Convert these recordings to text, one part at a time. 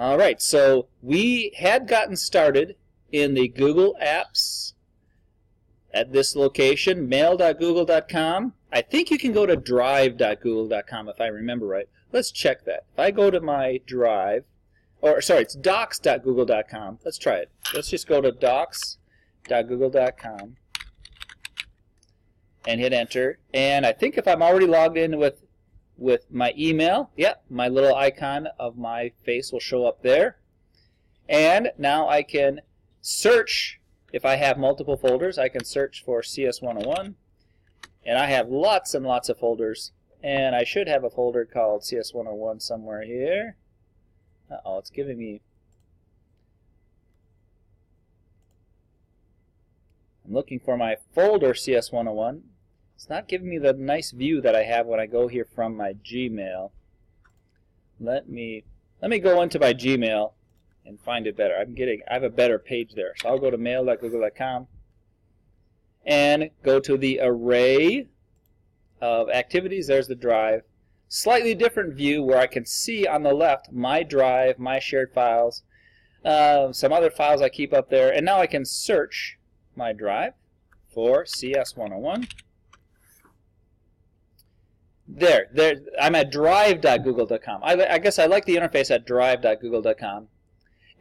All right, so we had gotten started in the Google Apps at this location, mail.google.com. I think you can go to drive.google.com if I remember right. Let's check that. If I go to my drive, or sorry, it's docs.google.com. Let's try it. Let's just go to docs.google.com and hit enter. And I think if I'm already logged in with with my email, yep, my little icon of my face will show up there. And now I can search, if I have multiple folders, I can search for CS101. And I have lots and lots of folders. And I should have a folder called CS101 somewhere here. Uh-oh, it's giving me... I'm looking for my folder CS101. It's not giving me the nice view that I have when I go here from my Gmail. Let me let me go into my Gmail and find it better. I'm getting I have a better page there. So I'll go to mail.google.com and go to the array of activities. There's the drive. Slightly different view where I can see on the left my drive, my shared files, uh, some other files I keep up there, and now I can search my drive for CS101. There, there. I'm at drive.google.com. I, I guess I like the interface at drive.google.com.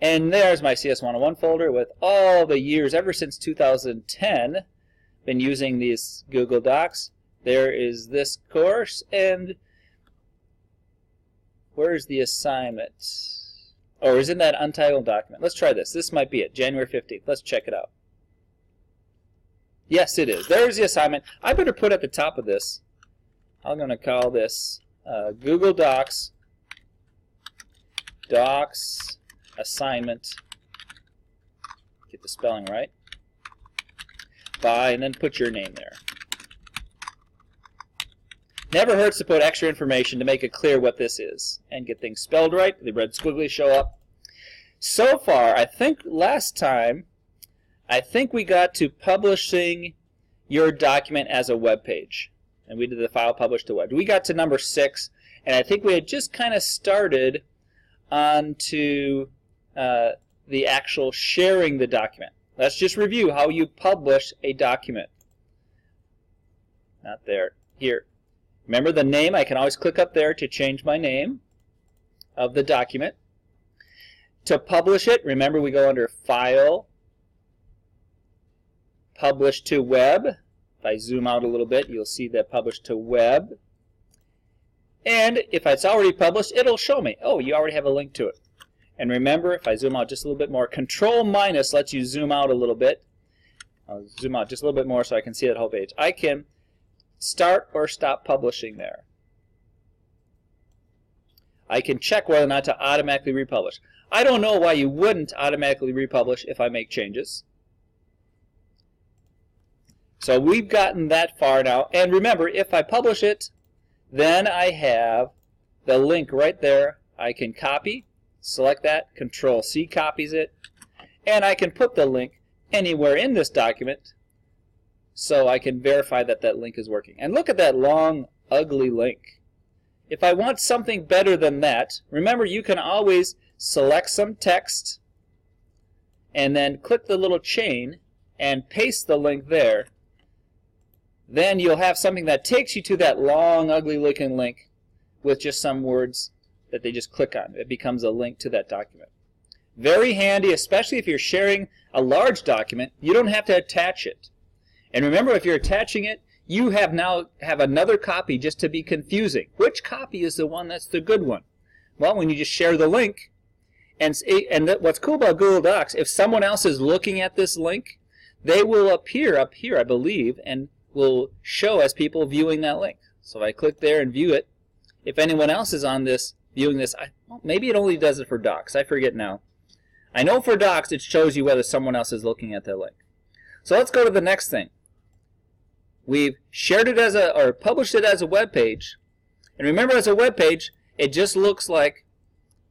And there's my CS101 folder with all the years ever since 2010 been using these Google Docs. There is this course and where's the assignment? Oh, or is in that untitled document? Let's try this. This might be it. January 15th. Let's check it out. Yes, it is. There's the assignment. I better put at the top of this I'm going to call this uh, Google Docs Docs assignment. Get the spelling right. By, and then put your name there. Never hurts to put extra information to make it clear what this is and get things spelled right. The red squiggly show up. So far, I think last time, I think we got to publishing your document as a web page and we did the file publish to web. We got to number six, and I think we had just kind of started onto uh, the actual sharing the document. Let's just review how you publish a document. Not there. Here. Remember the name? I can always click up there to change my name of the document. To publish it, remember we go under File, Publish to Web. If I zoom out a little bit, you'll see that published to web. And if it's already published, it'll show me, oh, you already have a link to it. And remember, if I zoom out just a little bit more, Control minus lets you zoom out a little bit. I'll zoom out just a little bit more so I can see that whole page. I can start or stop publishing there. I can check whether or not to automatically republish. I don't know why you wouldn't automatically republish if I make changes. So we've gotten that far now. And remember, if I publish it, then I have the link right there. I can copy, select that, Control C copies it, and I can put the link anywhere in this document so I can verify that that link is working. And look at that long, ugly link. If I want something better than that, remember you can always select some text and then click the little chain and paste the link there then you'll have something that takes you to that long, ugly looking link with just some words that they just click on. It becomes a link to that document. Very handy, especially if you're sharing a large document. You don't have to attach it. And remember, if you're attaching it, you have now have another copy just to be confusing. Which copy is the one that's the good one? Well, when you just share the link, and, eh, and what's cool about Google Docs, if someone else is looking at this link, they will appear up here, I believe, and will show as people viewing that link. So if I click there and view it, if anyone else is on this viewing this, I, well, maybe it only does it for docs. I forget now. I know for docs it shows you whether someone else is looking at that link. So let's go to the next thing. We've shared it as a or published it as a web page. And remember as a web page, it just looks like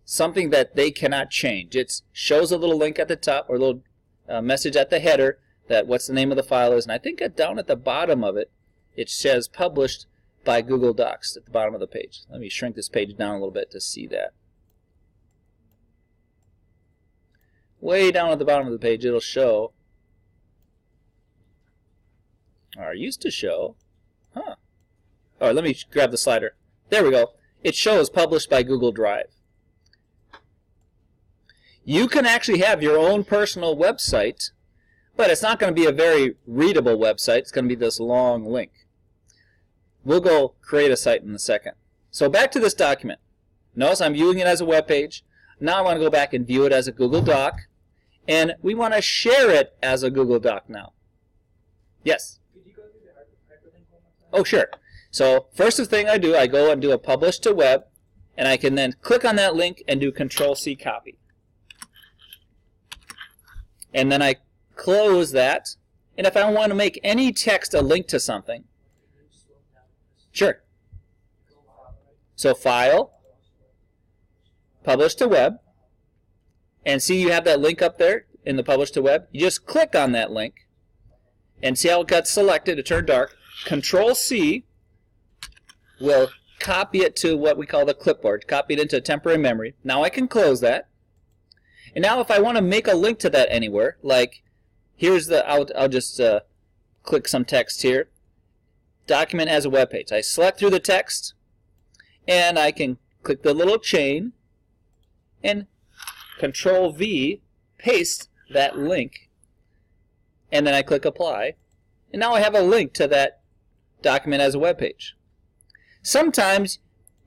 something that they cannot change. It shows a little link at the top or a little uh, message at the header that what's the name of the file is. And I think down at the bottom of it, it says published by Google Docs at the bottom of the page. Let me shrink this page down a little bit to see that. way down at the bottom of the page, it'll show, or used to show, huh. All right, let me grab the slider. There we go. It shows published by Google Drive. You can actually have your own personal website, but it's not going to be a very readable website. It's going to be this long link. We'll go create a site in a second. So back to this document. Notice I'm viewing it as a web page. Now I want to go back and view it as a Google Doc. And we want to share it as a Google Doc now. Yes? Oh, sure. So first thing I do, I go and do a publish to web, and I can then click on that link and do Control C copy. And then I close that. And if I want to make any text a link to something, sure. So File, Publish to Web, and see you have that link up there in the Publish to Web. You just click on that link, and see how it got selected. It turned dark. Control C will copy it to what we call the clipboard, copy it into temporary memory. Now I can close that. And now if I want to make a link to that anywhere, like here's the, I'll, I'll just uh, click some text here. Document as a web page. I select through the text, and I can click the little chain, and Control V, paste that link, and then I click apply, and now I have a link to that document as a web page. Sometimes,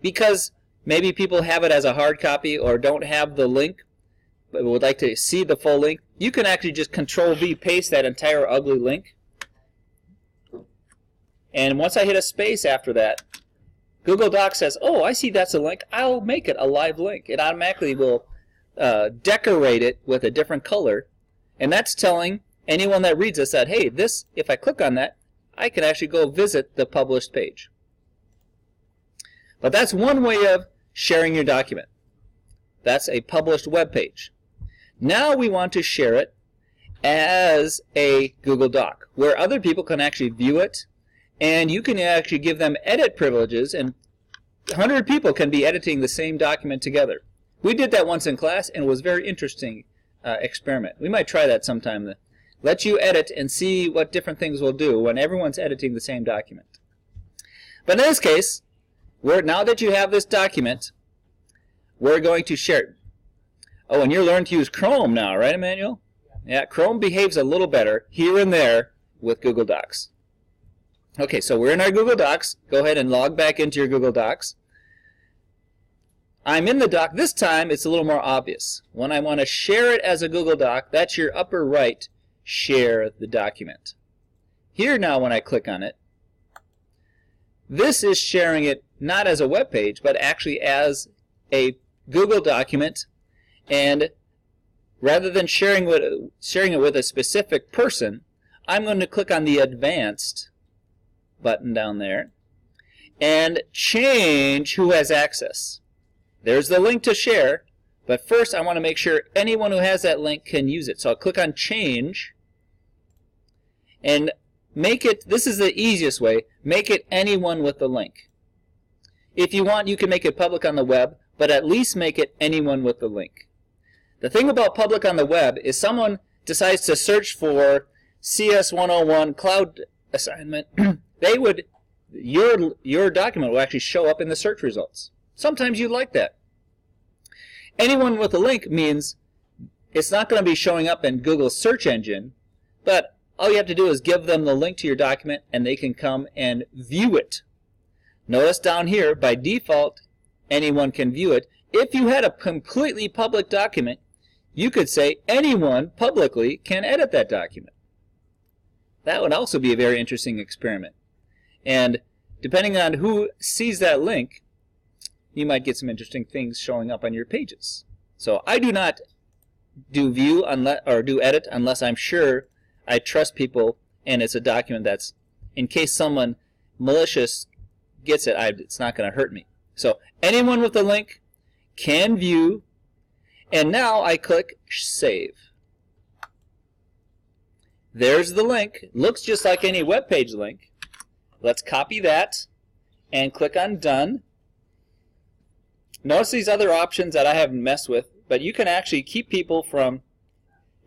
because maybe people have it as a hard copy or don't have the link, would like to see the full link, you can actually just Control V paste that entire ugly link. And once I hit a space after that, Google Docs says, oh, I see that's a link. I'll make it a live link. It automatically will uh, decorate it with a different color. And that's telling anyone that reads this that, hey, this, if I click on that, I can actually go visit the published page. But that's one way of sharing your document. That's a published web page. Now we want to share it as a Google Doc, where other people can actually view it, and you can actually give them edit privileges, and 100 people can be editing the same document together. We did that once in class, and it was a very interesting uh, experiment. We might try that sometime. Let you edit and see what different things will do when everyone's editing the same document. But in this case, we're, now that you have this document, we're going to share it. Oh, and you're learning to use Chrome now, right, Emmanuel? Yeah, Chrome behaves a little better here and there with Google Docs. Okay, so we're in our Google Docs. Go ahead and log back into your Google Docs. I'm in the doc. This time it's a little more obvious. When I want to share it as a Google Doc, that's your upper right, share the document. Here now when I click on it, this is sharing it not as a web page, but actually as a Google document. And rather than sharing, with, sharing it with a specific person, I'm going to click on the Advanced button down there and change who has access. There's the link to share, but first I want to make sure anyone who has that link can use it. So I'll click on Change and make it, this is the easiest way, make it anyone with the link. If you want, you can make it public on the web, but at least make it anyone with the link. The thing about public on the web is someone decides to search for CS101 cloud assignment, they would your your document will actually show up in the search results. Sometimes you like that. Anyone with a link means it's not going to be showing up in Google's search engine, but all you have to do is give them the link to your document and they can come and view it Notice down here, by default, anyone can view it. If you had a completely public document, you could say anyone publicly can edit that document. That would also be a very interesting experiment. And depending on who sees that link, you might get some interesting things showing up on your pages. So I do not do view unless or do edit unless I'm sure I trust people and it's a document that's in case someone malicious gets it, I, it's not going to hurt me. So anyone with the link can view, and now I click Save. There's the link. Looks just like any web page link. Let's copy that and click on Done. Notice these other options that I haven't messed with, but you can actually keep people from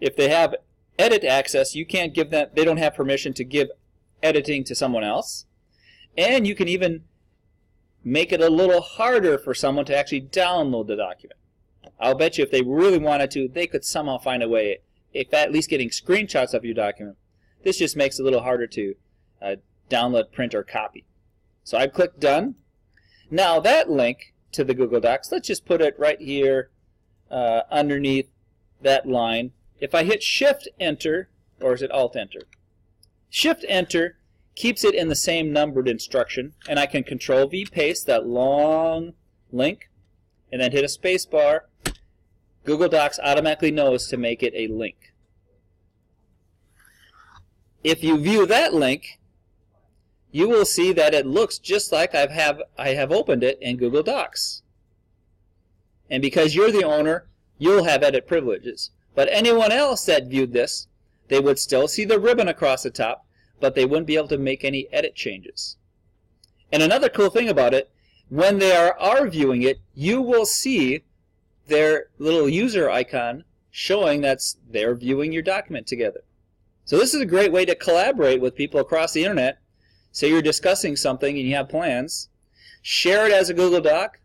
if they have edit access, you can't give them, they don't have permission to give editing to someone else. And you can even make it a little harder for someone to actually download the document. I'll bet you if they really wanted to, they could somehow find a way, if at least getting screenshots of your document. This just makes it a little harder to uh, download, print, or copy. So I've clicked Done. Now that link to the Google Docs, let's just put it right here uh, underneath that line. If I hit Shift Enter, or is it Alt Enter? Shift Enter keeps it in the same numbered instruction, and I can Control V paste that long link, and then hit a space bar. Google Docs automatically knows to make it a link. If you view that link, you will see that it looks just like I've have, I have opened it in Google Docs. And because you're the owner, you'll have edit privileges. But anyone else that viewed this, they would still see the ribbon across the top, but they wouldn't be able to make any edit changes. And another cool thing about it, when they are, are viewing it, you will see their little user icon showing that they're viewing your document together. So this is a great way to collaborate with people across the internet. Say you're discussing something and you have plans. Share it as a Google Doc.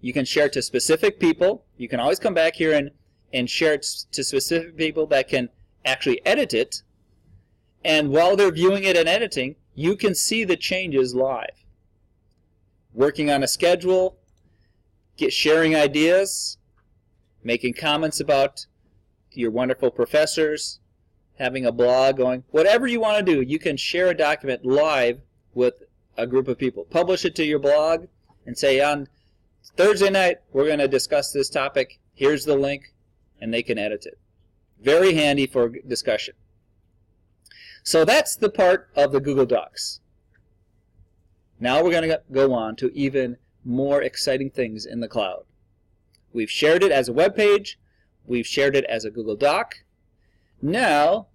You can share it to specific people. You can always come back here and, and share it to specific people that can actually edit it. And while they're viewing it and editing, you can see the changes live. Working on a schedule, get sharing ideas, making comments about your wonderful professors, having a blog going, whatever you want to do, you can share a document live with a group of people. Publish it to your blog and say on Thursday night we're going to discuss this topic. Here's the link and they can edit it. Very handy for discussion. So that's the part of the Google Docs. Now we're going to go on to even more exciting things in the cloud. We've shared it as a web page. We've shared it as a Google Doc. Now,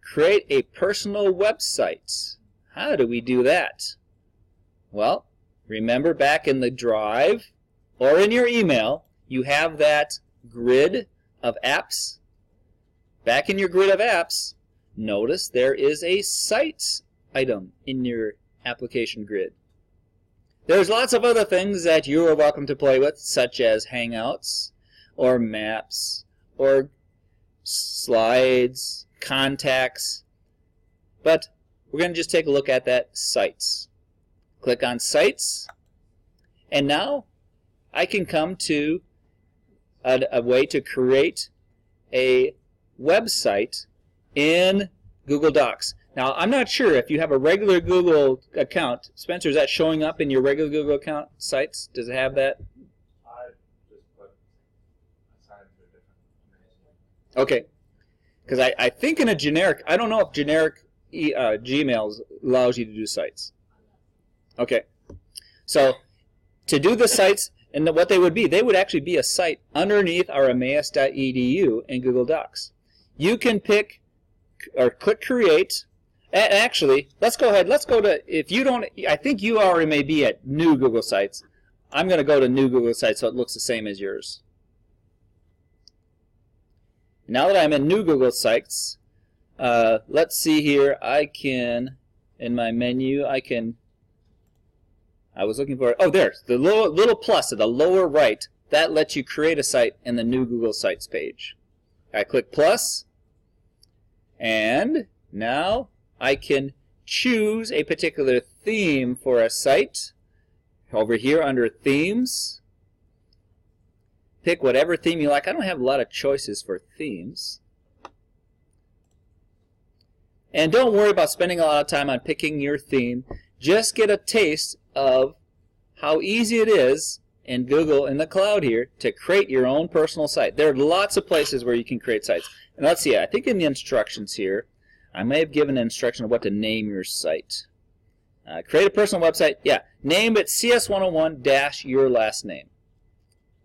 create a personal website. How do we do that? Well, remember back in the drive or in your email, you have that grid of apps. Back in your grid of apps, notice there is a sites item in your application grid. There's lots of other things that you are welcome to play with, such as Hangouts, or Maps, or slides, contacts, but we're going to just take a look at that sites. Click on sites, and now I can come to a, a way to create a website in Google Docs. Now, I'm not sure if you have a regular Google account. Spencer, is that showing up in your regular Google account sites? Does it have that? Okay. Because I, I think in a generic, I don't know if generic e, uh, Gmail allows you to do sites. Okay. So to do the sites, and what they would be, they would actually be a site underneath our Emmaus.edu in Google Docs. You can pick or click create. Actually, let's go ahead. Let's go to, if you don't, I think you already may be at new Google Sites. I'm going to go to new Google Sites so it looks the same as yours. Now that I'm in new Google Sites, uh, let's see here, I can, in my menu, I can, I was looking for, oh there, the little, little plus at the lower right, that lets you create a site in the new Google Sites page. I click plus, and now I can choose a particular theme for a site. Over here under themes, Pick whatever theme you like. I don't have a lot of choices for themes. And don't worry about spending a lot of time on picking your theme. Just get a taste of how easy it is in Google in the cloud here to create your own personal site. There are lots of places where you can create sites. And let's see, I think in the instructions here, I may have given an instruction of what to name your site. Uh, create a personal website. Yeah, name it CS101-your last name.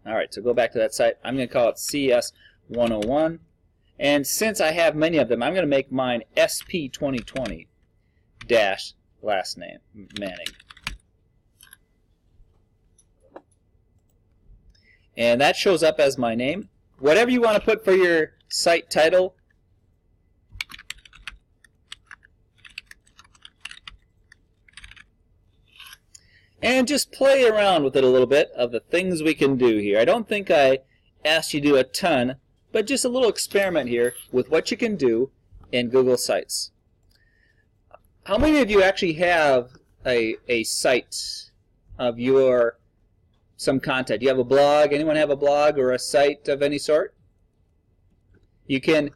All right, so go back to that site. I'm going to call it CS 101. And since I have many of them, I'm going to make mine SP 2020 dash last name, Manning. And that shows up as my name. Whatever you want to put for your site title. And just play around with it a little bit of the things we can do here. I don't think I asked you to do a ton, but just a little experiment here with what you can do in Google Sites. How many of you actually have a, a site of your some content? Do you have a blog? Anyone have a blog or a site of any sort? You can,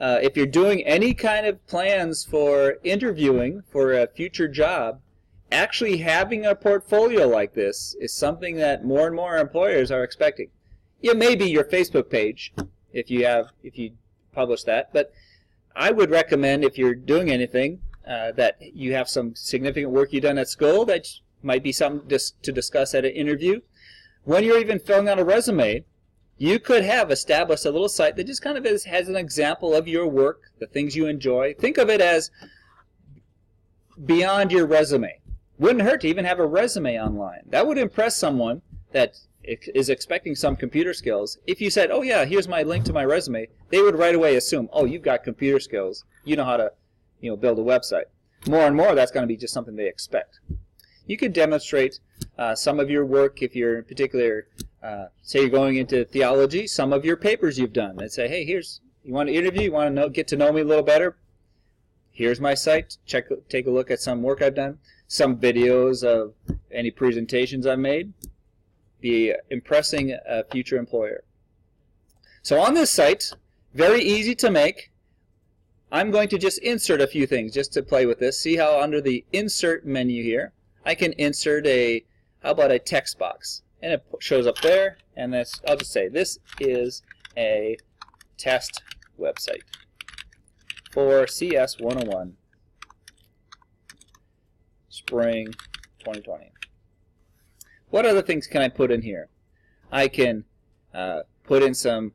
uh, if you're doing any kind of plans for interviewing for a future job, actually having a portfolio like this is something that more and more employers are expecting. It may be your Facebook page if you have if you publish that, but I would recommend if you're doing anything uh, that you have some significant work you've done at school that might be something dis to discuss at an interview. When you're even filling out a resume, you could have established a little site that just kind of is, has an example of your work, the things you enjoy. Think of it as beyond your resume. Wouldn't hurt to even have a resume online. That would impress someone that is expecting some computer skills. If you said, oh yeah, here's my link to my resume, they would right away assume, oh, you've got computer skills. You know how to you know, build a website. More and more, that's going to be just something they expect. You could demonstrate uh, some of your work if you're in particular, uh, say you're going into theology, some of your papers you've done. And say, hey, here's, you want to interview, you want to know, get to know me a little better? Here's my site. Check, take a look at some work I've done, some videos of any presentations I've made. Be impressing a future employer. So on this site, very easy to make. I'm going to just insert a few things just to play with this. See how under the insert menu here, I can insert a, how about a text box? And it shows up there, and this, I'll just say, this is a test website for CS 101 Spring 2020. What other things can I put in here? I can uh, put in some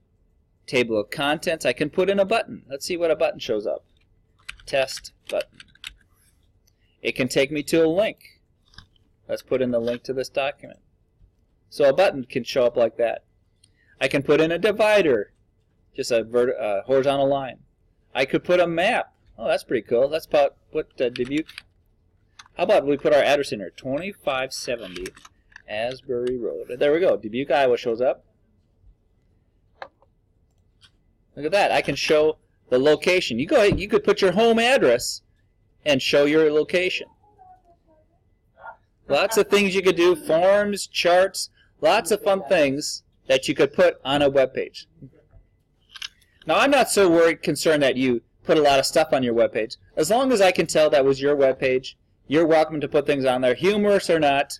table of contents, I can put in a button. Let's see what a button shows up. Test button. It can take me to a link. Let's put in the link to this document. So a button can show up like that. I can put in a divider, just a uh, horizontal line. I could put a map. Oh, that's pretty cool. Let's put, put uh, Dubuque. How about we put our address in here, 2570 Asbury Road. There we go. Dubuque, Iowa shows up. Look at that. I can show the location. You go ahead, you could put your home address and show your location. Lots of things you could do, forms, charts, lots of fun things that you could put on a web page. Now, I'm not so worried, concerned that you put a lot of stuff on your web page. As long as I can tell that was your web page, you're welcome to put things on there, humorous or not.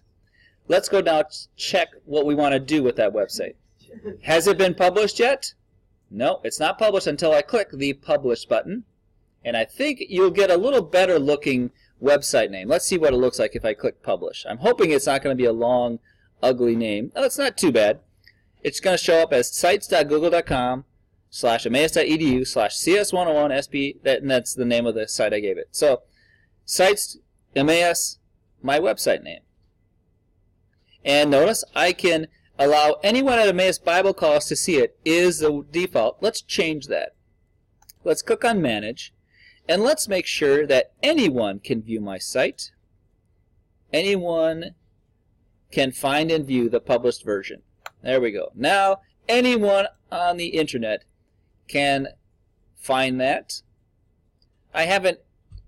Let's go now check what we want to do with that website. Has it been published yet? No, it's not published until I click the Publish button. And I think you'll get a little better looking website name. Let's see what it looks like if I click Publish. I'm hoping it's not going to be a long, ugly name. Oh, it's not too bad. It's going to show up as sites.google.com slash emmaus.edu slash cs101sb, and that's the name of the site I gave it. So, sites, Emmaus, my website name. And notice I can allow anyone at Emmaus Bible College to see it is the default. Let's change that. Let's click on Manage, and let's make sure that anyone can view my site. Anyone can find and view the published version. There we go. Now, anyone on the internet can find that. I haven't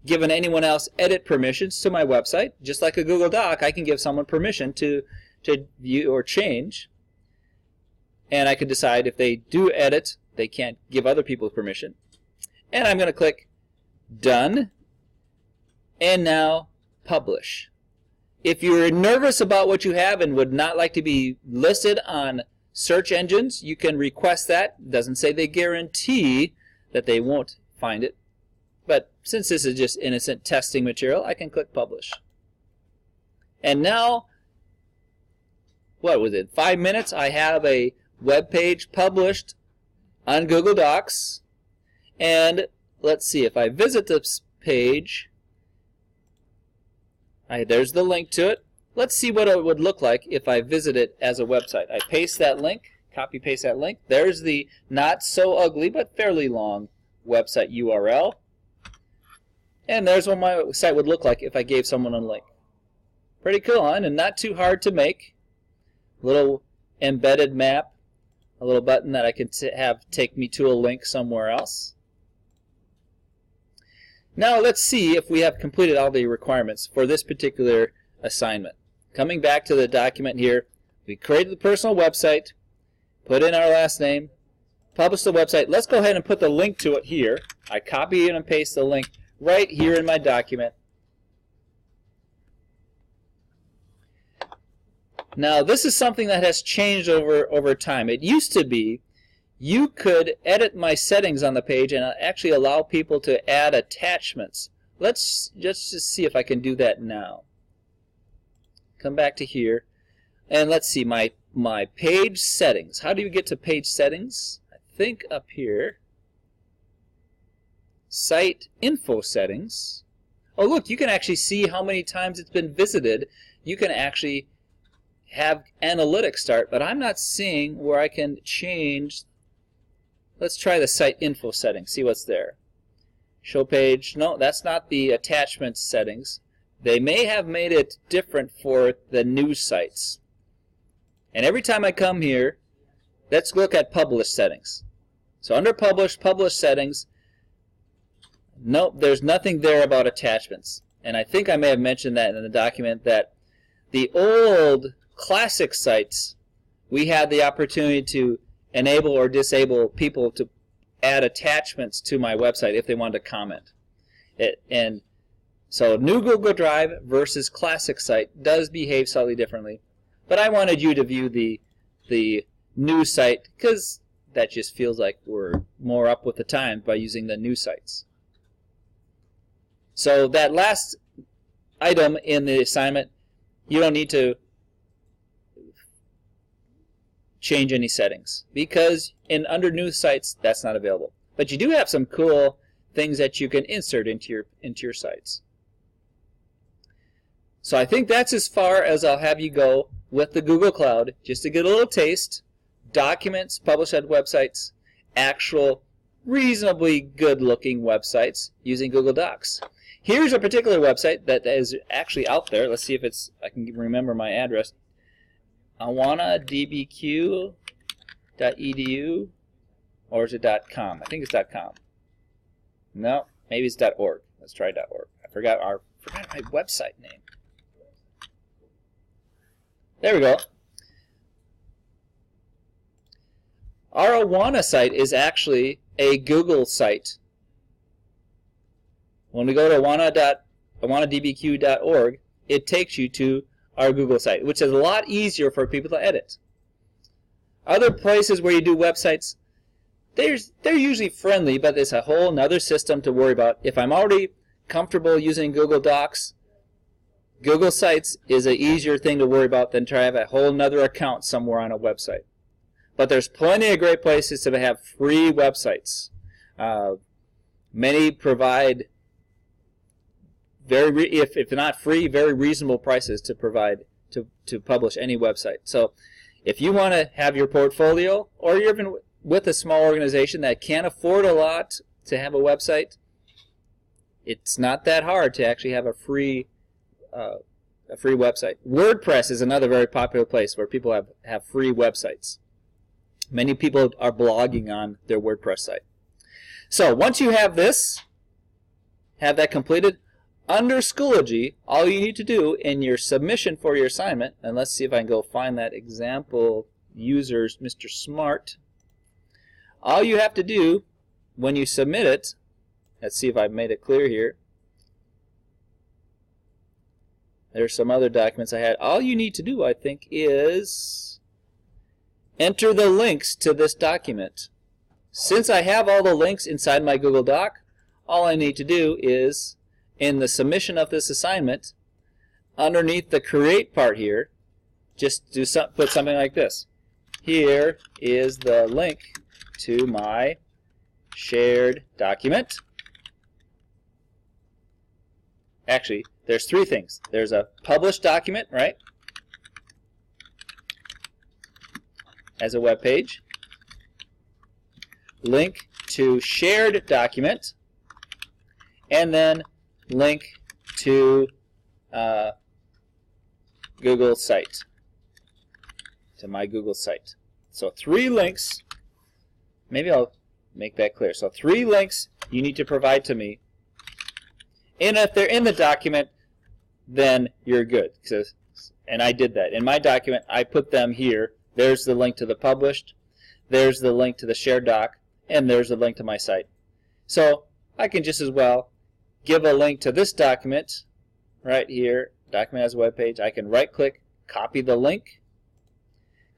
given anyone else edit permissions to my website. Just like a Google Doc, I can give someone permission to to view or change. And I can decide if they do edit, they can't give other people permission. And I'm going to click Done. And now Publish. If you're nervous about what you have and would not like to be listed on search engines, you can request that. It doesn't say they guarantee that they won't find it. Since this is just innocent testing material, I can click Publish. And now what was it, five minutes, I have a web page published on Google Docs. And let's see, if I visit this page, I, there's the link to it. Let's see what it would look like if I visit it as a website. I paste that link, copy paste that link. There's the not so ugly but fairly long website URL. And there's what my site would look like if I gave someone a link. Pretty cool, huh? and not too hard to make. Little embedded map, a little button that I can have take me to a link somewhere else. Now let's see if we have completed all the requirements for this particular assignment. Coming back to the document here, we created the personal website, put in our last name, published the website. Let's go ahead and put the link to it here. I copy and paste the link right here in my document. Now this is something that has changed over, over time. It used to be you could edit my settings on the page and actually allow people to add attachments. Let's just, see if I can do that now. Come back to here and let's see my my page settings. How do you get to page settings? I think up here. Site info settings. Oh look, you can actually see how many times it's been visited. You can actually have analytics start, but I'm not seeing where I can change Let's try the site info settings, see what's there. Show page, no, that's not the attachment settings. They may have made it different for the news sites. And every time I come here, let's look at publish settings. So under publish, publish settings, nope, there's nothing there about attachments. And I think I may have mentioned that in the document that the old classic sites, we had the opportunity to enable or disable people to add attachments to my website if they wanted to comment. It, and so new Google Drive versus classic site does behave slightly differently. But I wanted you to view the the new site because that just feels like we're more up with the times by using the new sites. So that last item in the assignment, you don't need to change any settings because in under new sites that's not available. But you do have some cool things that you can insert into your into your sites. So I think that's as far as I'll have you go with the Google Cloud just to get a little taste. Documents, published websites, actual reasonably good looking websites using Google Docs. Here's a particular website that is actually out there. Let's see if it's I can remember my address awana.dbq.edu or is it .com? I think it's .com. No, maybe it's .org. Let's try .org. I forgot our forgot my website name. There we go. Our Awana site is actually a Google site. When we go to awana.awanadbq.org, it takes you to our Google site, which is a lot easier for people to edit. Other places where you do websites, there's, they're usually friendly, but it's a whole another system to worry about. If I'm already comfortable using Google Docs, Google Sites is an easier thing to worry about than try to have a whole another account somewhere on a website. But there's plenty of great places to have free websites. Uh, many provide very if, if not free, very reasonable prices to provide to, to publish any website. So if you want to have your portfolio or you're even with a small organization that can't afford a lot to have a website, it's not that hard to actually have a free uh, a free website. WordPress is another very popular place where people have, have free websites. Many people are blogging on their WordPress site. So once you have this, have that completed, under Schoology, all you need to do in your submission for your assignment, and let's see if I can go find that example users, Mr. Smart. All you have to do when you submit it, let's see if I've made it clear here. There's some other documents I had. All you need to do, I think, is enter the links to this document. Since I have all the links inside my Google Doc, all I need to do is in the submission of this assignment, underneath the create part here, just do some, put something like this. Here is the link to my shared document. Actually, there's three things. There's a published document, right? as a web page, link to shared document, and then link to uh, Google site, to my Google site. So three links, maybe I'll make that clear. So three links you need to provide to me. And if they're in the document, then you're good. And I did that. In my document, I put them here. There's the link to the published. There's the link to the shared doc. And there's the link to my site. So I can just as well give a link to this document right here. Document has a web page. I can right click, copy the link,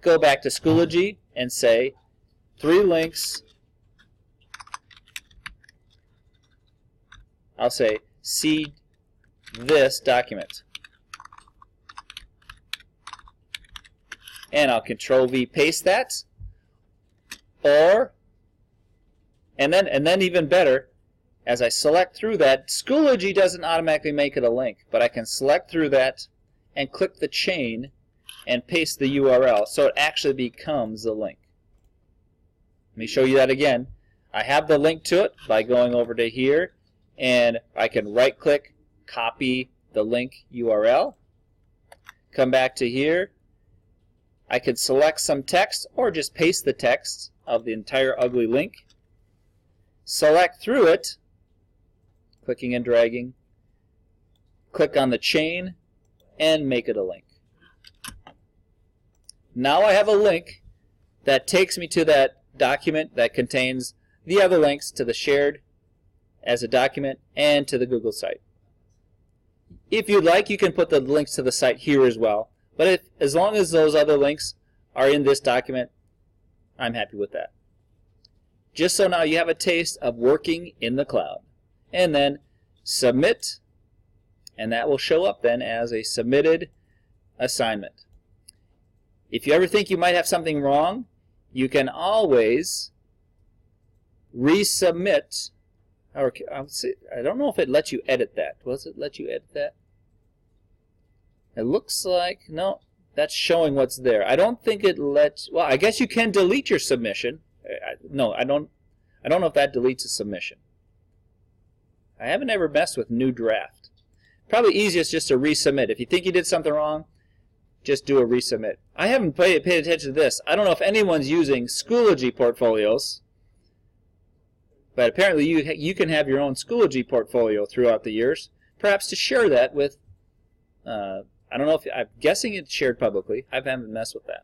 go back to Schoology and say three links. I'll say see this document. And I'll control V paste that. Or and then and then even better, as I select through that, Schoology doesn't automatically make it a link, but I can select through that and click the chain and paste the URL so it actually becomes a link. Let me show you that again. I have the link to it by going over to here and I can right click, copy the link URL, come back to here. I could select some text or just paste the text of the entire ugly link. Select through it, clicking and dragging, click on the chain, and make it a link. Now I have a link that takes me to that document that contains the other links to the shared as a document and to the Google site. If you'd like, you can put the links to the site here as well. But if, as long as those other links are in this document, I'm happy with that. Just so now you have a taste of working in the cloud. And then submit, and that will show up then as a submitted assignment. If you ever think you might have something wrong, you can always resubmit. Or uh, I don't know if it lets you edit that. Does it let you edit that? It looks like no. That's showing what's there. I don't think it lets. Well, I guess you can delete your submission. Uh, I, no, I don't. I don't know if that deletes a submission. I haven't ever messed with new draft. Probably easiest just to resubmit. If you think you did something wrong, just do a resubmit. I haven't paid, paid attention to this. I don't know if anyone's using Schoology portfolios, but apparently you, you can have your own Schoology portfolio throughout the years, perhaps to share that with, uh, I don't know if, I'm guessing it's shared publicly. I haven't messed with that.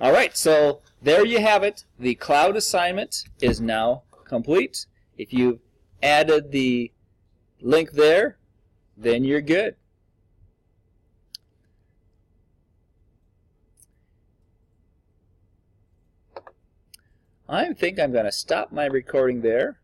All right, so there you have it. The cloud assignment is now complete. If you've added the link there, then you're good. I think I'm going to stop my recording there